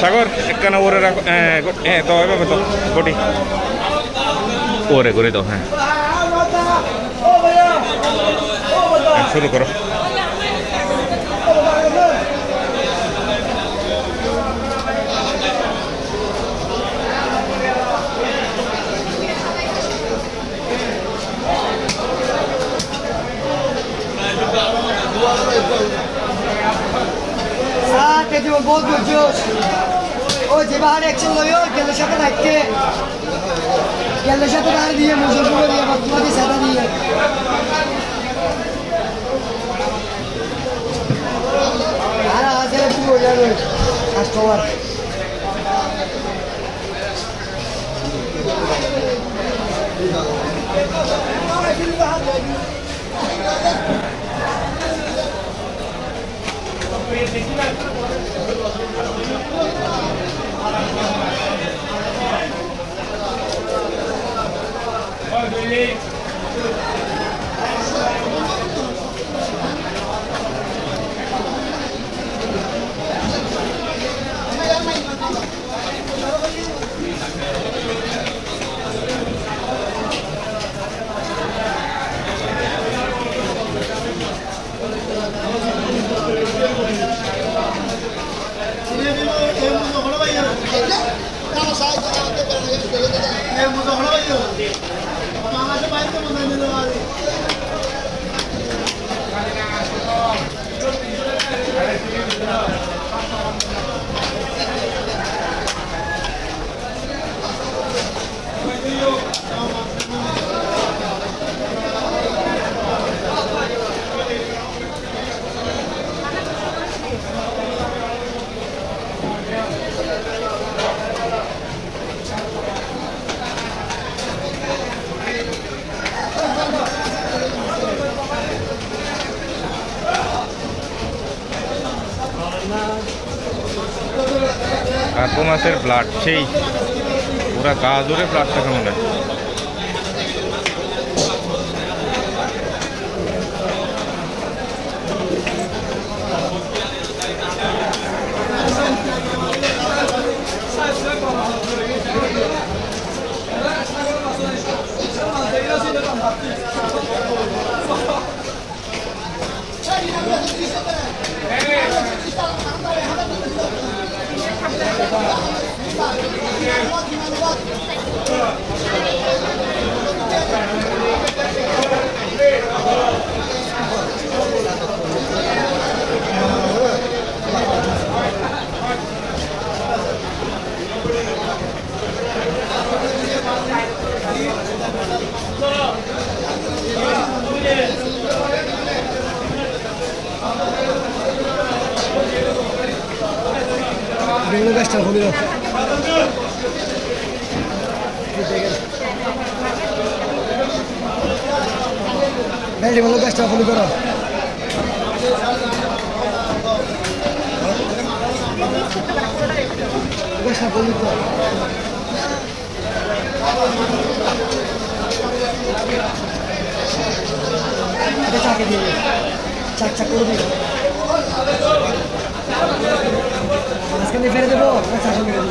সাগর একখানা ওরে রাখো হ্যাঁ হ্যাঁ তো এভাবে তো গটি ওরে করে দাও হ্যাঁ। হ্যাঁ, শুরু করো। 하지만 모두 저 어제 말에 찔러요 결러셔도 날게 결러셔도 날 뒤에 무슨 소리야 박두마디 사다니 알아 하세요 그거 여러분 다시 도와 Thank you. Hemos hablado কাকু মাছের ব্লাড সেই পুরা গা জোরে ব্লাডটা কেমন আছে বেগুলো গাছটা হলো বেগুলো হলো গাছটা হলো করো গাছটা হলো এটা চাকে দিয়ে চাক চাক করে Mas quando é verde é boa, não é que você acha que é verde?